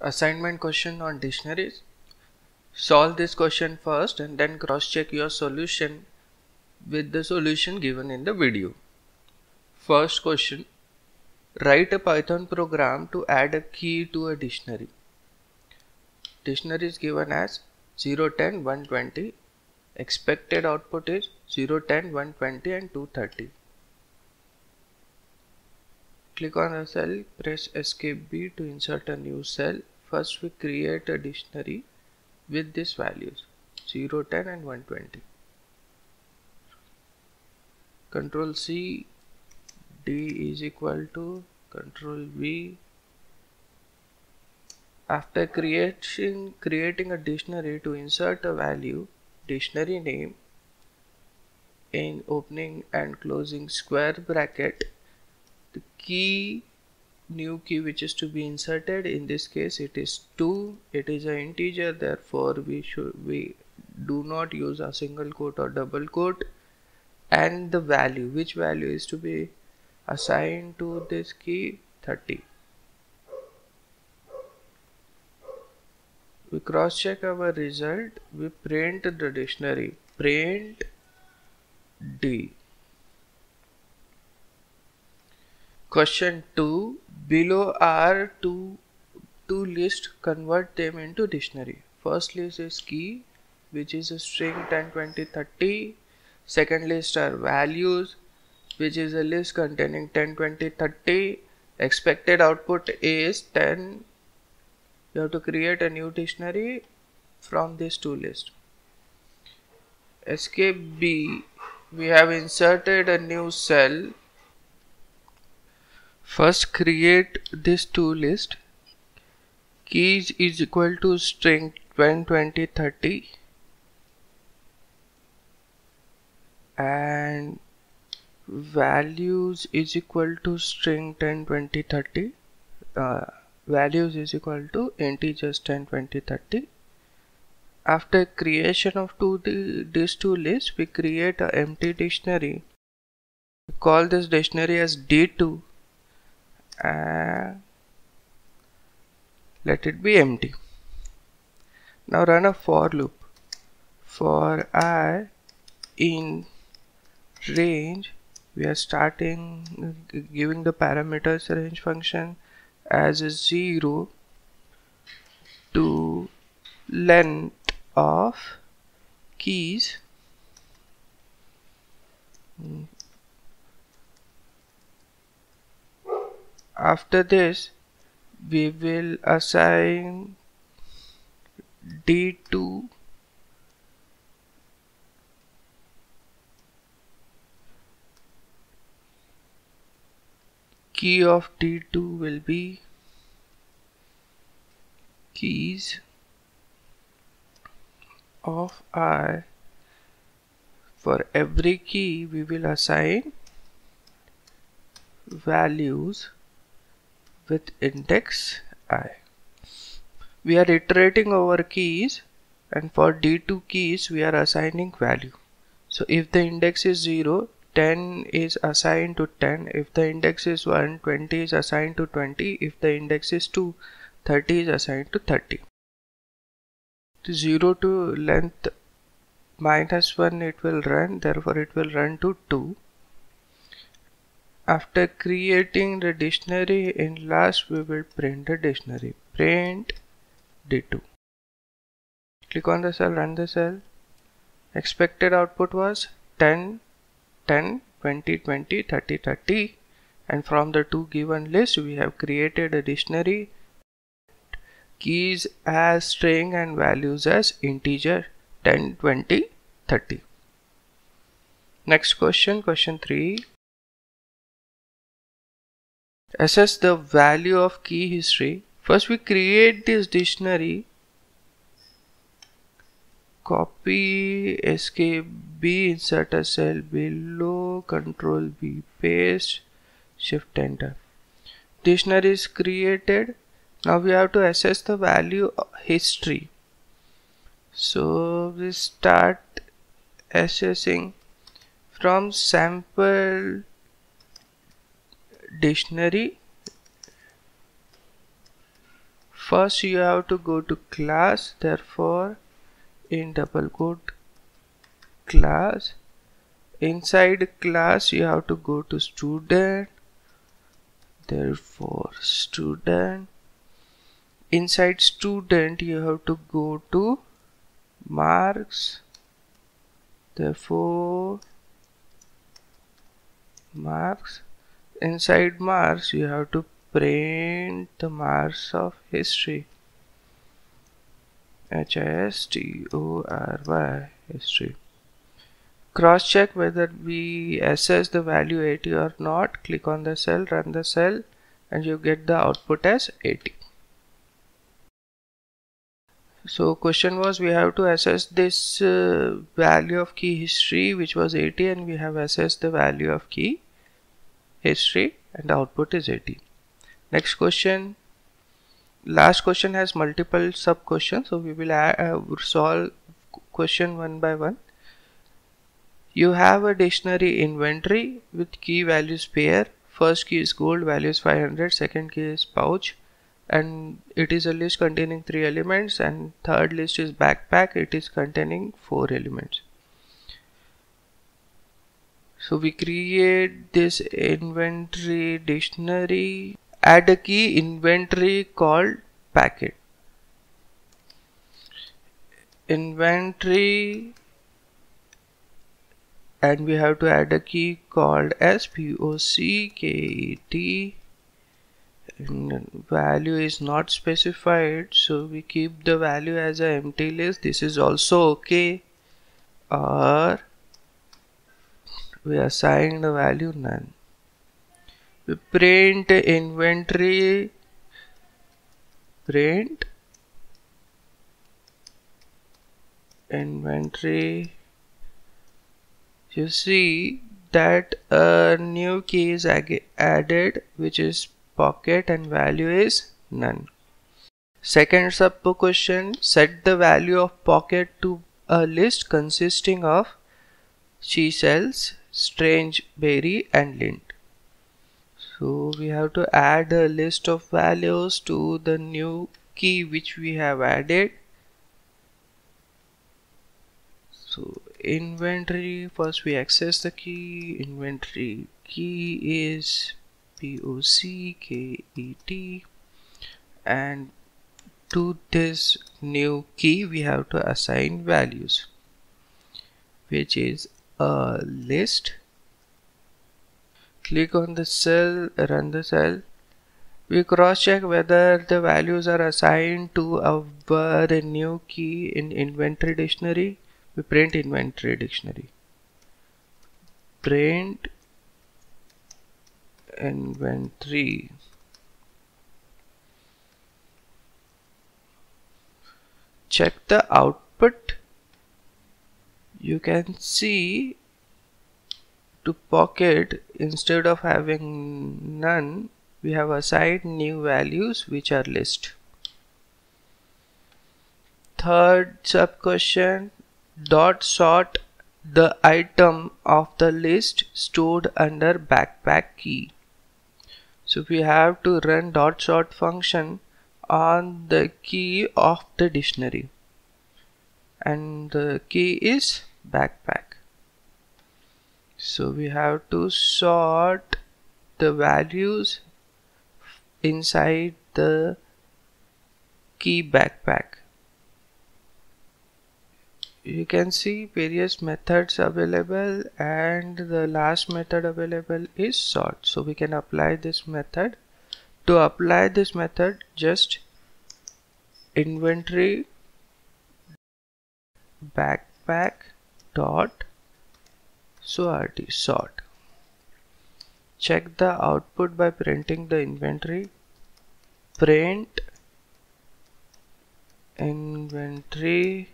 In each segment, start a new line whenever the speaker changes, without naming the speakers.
assignment question on dictionaries. Solve this question first and then cross check your solution with the solution given in the video. First question. Write a python program to add a key to a dictionary. Dictionary is given as 0 10 120 expected output is 0 10 120 and 230 Click on a cell, press escape B to insert a new cell. First we create a dictionary with these values 0, 10 and 120. Control C D is equal to Control V after creating creating a dictionary to insert a value dictionary name in opening and closing square bracket the key new key which is to be inserted. In this case it is 2 it is an integer therefore we should we do not use a single quote or double quote. And the value which value is to be assigned to this key? 30 we cross check our result. We print the dictionary. Print d Question 2. Below are two, two lists, convert them into dictionary. First list is key, which is a string 10, 20, 30. Second list are values, which is a list containing 10, 20, 30. Expected output is 10. You have to create a new dictionary from these two lists. Escape B, we have inserted a new cell First create this two list. Keys is equal to string 10 20 30 and values is equal to string 10 20 30 uh, values is equal to integers 10 20 30 after creation of two the, these two lists we create an empty dictionary. We call this dictionary as d2 and let it be empty. Now run a for loop. For i in range we are starting giving the parameters range function as a 0 to length of keys after this we will assign d2 key of d2 will be keys of i. For every key we will assign values with index i. We are iterating over keys and for d2 keys we are assigning value. So if the index is 0, 10 is assigned to 10. If the index is 1, 20 is assigned to 20. If the index is 2, 30 is assigned to 30. To 0 to length minus 1 it will run therefore it will run to 2 after creating the dictionary in last we will print the dictionary. Print D2. Click on the cell, run the cell. Expected output was 10, 10, 20, 20, 30, 30 and from the two given lists we have created a dictionary keys as string and values as integer 10 20 30 next question question 3 assess the value of key history. First we create this dictionary. Copy escape b insert a cell below control b paste shift enter. Dictionary is created. Now we have to assess the value history. So we start assessing from sample dictionary. First you have to go to class. Therefore in double quote class. Inside class you have to go to student. Therefore student. Inside student you have to go to marks. Therefore marks inside marks you have to print the marks of history. H-I-S-T-O-R-Y history. Cross check whether we assess the value 80 or not. Click on the cell run the cell and you get the output as 80 so question was we have to assess this uh, value of key history which was 80 and we have assessed the value of key history and the output is 80 next question. Last question has multiple sub questions so we will uh, solve question one by one. You have a dictionary inventory with key values pair. First key is gold value is 500 second key is pouch and it is a list containing three elements and third list is backpack it is containing four elements so we create this inventory dictionary add a key inventory called packet. Inventory and we have to add a key called as POCKET value is not specified so we keep the value as a empty list. This is also okay. Or we assign the value none we print inventory print inventory you see that a new key is added which is pocket and value is none. Second sub question set the value of pocket to a list consisting of seashells, strange berry and lint. So we have to add a list of values to the new key which we have added. So inventory first we access the key inventory key is POCKET and to this new key we have to assign values which is a list. Click on the cell run the cell. We cross check whether the values are assigned to our new key in inventory dictionary. We print inventory dictionary. Print inventory. Check the output you can see to pocket instead of having none we have assigned new values which are list. Third sub question dot sort the item of the list stored under backpack key. So we have to run dot sort function on the key of the dictionary. And the key is backpack. So we have to sort the values inside the key backpack. You can see various methods available and the last method available is sort. So we can apply this method. To apply this method just inventory backpack dot. Sort sort check the output by printing the inventory. Print inventory.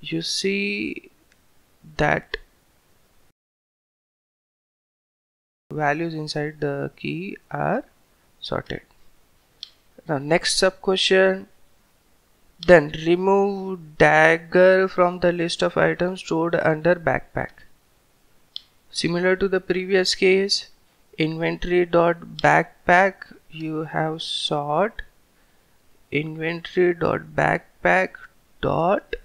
You see that values inside the key are sorted. Now next sub question then remove dagger from the list of items stored under backpack. Similar to the previous case inventory dot backpack you have sort inventory dot backpack dot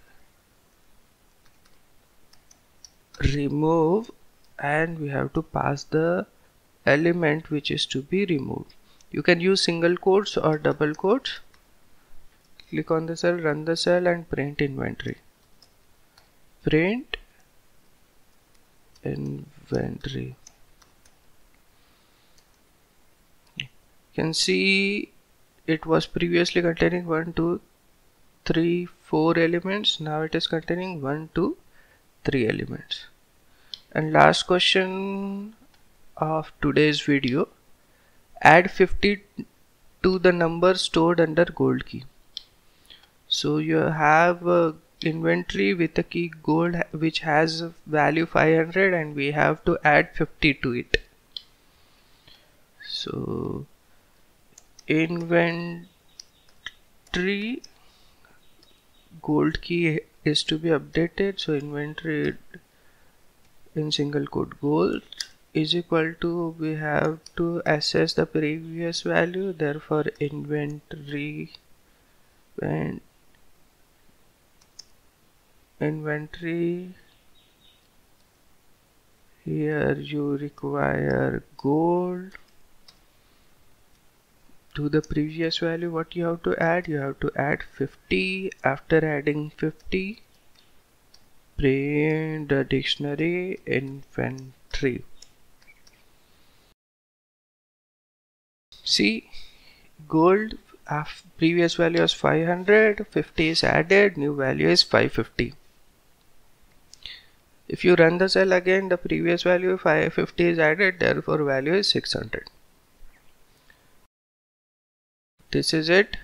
remove and we have to pass the element which is to be removed. You can use single quotes or double quotes click on the cell run the cell and print inventory. Print inventory. You can see it was previously containing 1 2 3 4 elements. Now it is containing 1 2 3 elements. And last question of today's video. Add 50 to the number stored under gold key so you have a inventory with a key gold which has value 500 and we have to add 50 to it. So inventory gold key is to be updated. So inventory in single quote gold is equal to we have to assess the previous value. Therefore inventory when inventory. Here you require gold. To the previous value what you have to add? You have to add 50 after adding 50 print the dictionary inventory. See gold previous value is 500 50 is added new value is 550 if you run the cell again, the previous value 550 is added, therefore value is 600. This is it.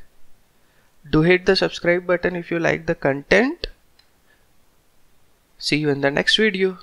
Do hit the subscribe button if you like the content. See you in the next video.